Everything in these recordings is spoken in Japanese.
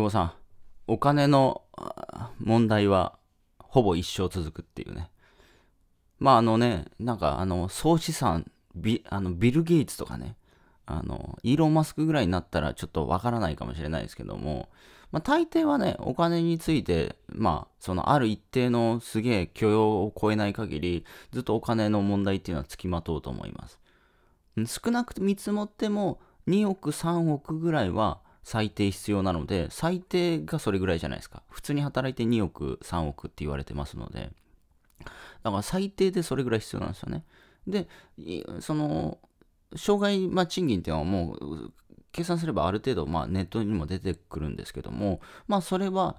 久保さん、お金の問題はほぼ一生続くっていうね。まああのね、なんかあの、総資産、ビあのビル・ゲイツとかね、あの、イーロン・マスクぐらいになったらちょっとわからないかもしれないですけども、まあ、大抵はね、お金について、まあ、そのある一定のすげえ許容を超えない限り、ずっとお金の問題っていうのはつきまとうと思います。少なく見積もっても、2億、3億ぐらいは最低必要なので、最低がそれぐらいじゃないですか。普通に働いて2億、3億って言われてますので、だから最低でそれぐらい必要なんですよね。で、その、障害、まあ、賃金っていうのはもう計算すればある程度、まあ、ネットにも出てくるんですけども、まあ、それは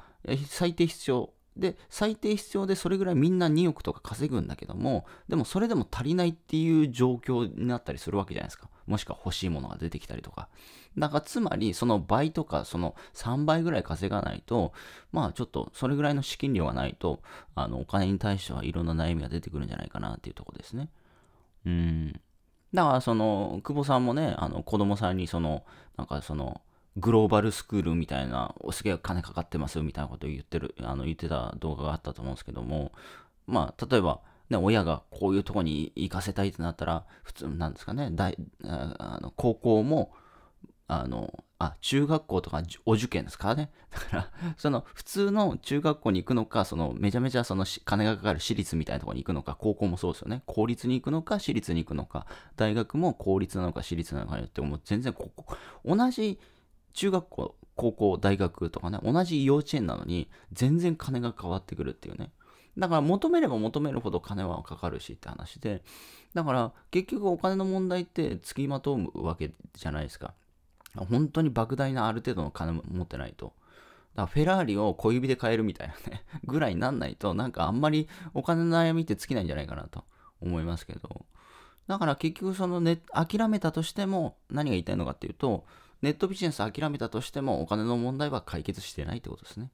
最低必要。で、最低必要でそれぐらいみんな2億とか稼ぐんだけども、でもそれでも足りないっていう状況になったりするわけじゃないですか。もしくは欲しいものが出てきたりとか。だからつまり、その倍とか、その3倍ぐらい稼がないと、まあちょっとそれぐらいの資金量がないと、あの、お金に対してはいろんな悩みが出てくるんじゃないかなっていうとこですね。うん。だからその、久保さんもね、あの子供さんにその、なんかその、グローバルスクールみたいな、おすげえ金かかってますみたいなことを言ってる、あの言ってた動画があったと思うんですけども、まあ、例えば、ね、親がこういうとこに行かせたいってなったら、普通なんですかね、大あの高校も、あの、あ、中学校とかお受験ですからね。だから、その普通の中学校に行くのか、そのめちゃめちゃその金がかかる私立みたいなとこに行くのか、高校もそうですよね。公立に行くのか、私立に行くのか、大学も公立なのか、私立なのかによって、もう全然ここ、同じ中学校、高校、大学とかね、同じ幼稚園なのに、全然金が変わってくるっていうね。だから求めれば求めるほど金はかかるしって話で、だから結局お金の問題って付きまとうわけじゃないですか。本当に莫大なある程度の金持ってないと。だからフェラーリを小指で買えるみたいなね、ぐらいになんないと、なんかあんまりお金の悩みって尽きないんじゃないかなと思いますけど。だから結局そのね、諦めたとしても、何が言いたいのかっていうと、ネットビジネス諦めたとしても、お金の問題は解決してないってことですね。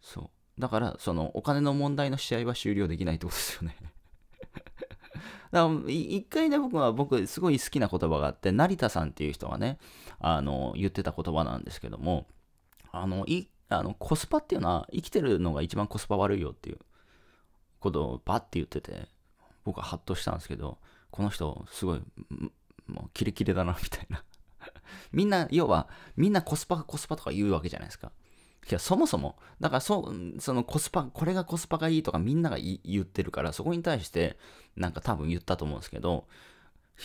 そう。だから、そのお金の問題の試合は終了できないってことですよね だから一回ね、僕は、僕、すごい好きな言葉があって、成田さんっていう人がね、あの、言ってた言葉なんですけども、あの、い、あの、コスパっていうのは、生きてるのが一番コスパ悪いよっていうことをバッて言ってて、僕はハッとしたんですけど、この人、すごい、もう、キレキレだな、みたいな。みんな、要は、みんなコスパコスパとか言うわけじゃないですか。いや、そもそも、だからそ、そのコスパ、これがコスパがいいとかみんなが言ってるから、そこに対して、なんか多分言ったと思うんですけど、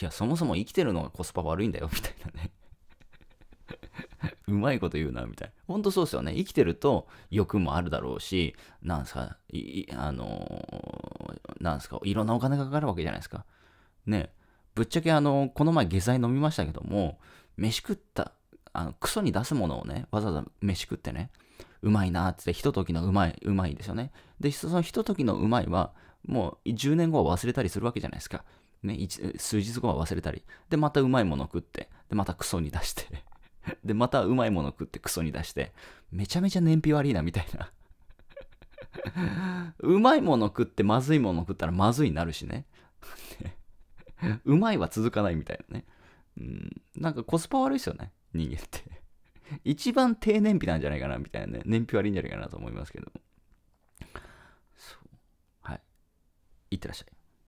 いや、そもそも生きてるのがコスパ悪いんだよ、みたいなね。うまいこと言うな、みたいな。ほんとそうですよね。生きてると欲もあるだろうし、なんすか、あのー、なんすか、いろんなお金がかかるわけじゃないですか。ね。ぶっちゃけあの、この前下剤飲みましたけども、飯食った、あの、クソに出すものをね、わざわざ飯食ってね、うまいなって、ひとときのうまい、うまいですよね。で、そのひとときのうまいは、もう10年後は忘れたりするわけじゃないですか。ね、数日後は忘れたり。で、またうまいもの食って、で、またクソに出して で、またうまいもの食ってクソに出して、めちゃめちゃ燃費悪いな、みたいな うまいもの食ってまずいもの食ったらまずいになるしね。うまいは続かないみたいなね。うん、なんかコスパ悪いですよね、人間って 一番低燃費なんじゃないかな、みたいなね。燃費悪いんじゃないかなと思いますけども。そう。はい。いってらっしゃい。